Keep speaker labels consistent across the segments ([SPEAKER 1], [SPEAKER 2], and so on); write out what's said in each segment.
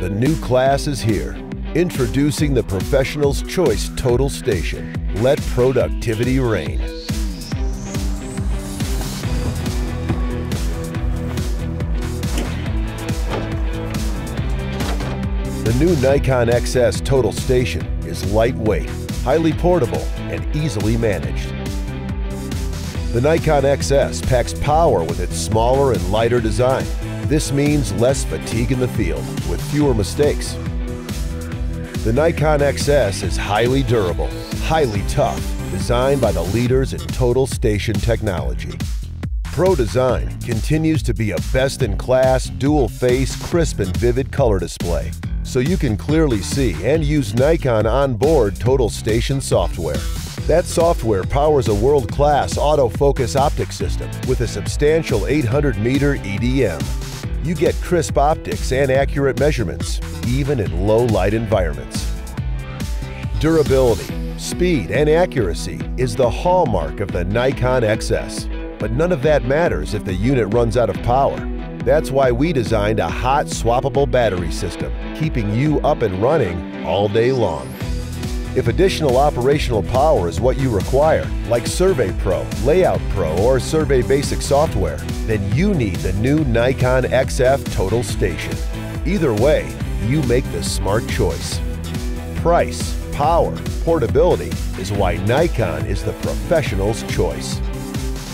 [SPEAKER 1] The new class is here. Introducing the Professional's Choice Total Station. Let productivity reign. The new Nikon XS Total Station is lightweight, highly portable, and easily managed. The Nikon XS packs power with its smaller and lighter design. This means less fatigue in the field with fewer mistakes. The Nikon XS is highly durable, highly tough, designed by the leaders in total station technology. Pro Design continues to be a best-in-class, dual-face, crisp and vivid color display, so you can clearly see and use Nikon onboard total station software. That software powers a world-class autofocus optic system with a substantial 800-meter EDM. You get crisp optics and accurate measurements, even in low-light environments. Durability, speed, and accuracy is the hallmark of the Nikon XS. But none of that matters if the unit runs out of power. That's why we designed a hot swappable battery system, keeping you up and running all day long. If additional operational power is what you require, like Survey Pro, Layout Pro, or Survey Basic software, then you need the new Nikon XF Total Station. Either way, you make the smart choice. Price, power, portability is why Nikon is the professional's choice.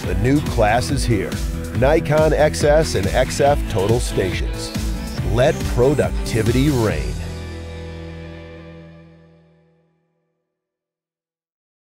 [SPEAKER 1] The new class is here. Nikon XS and XF Total Stations. Let productivity reign.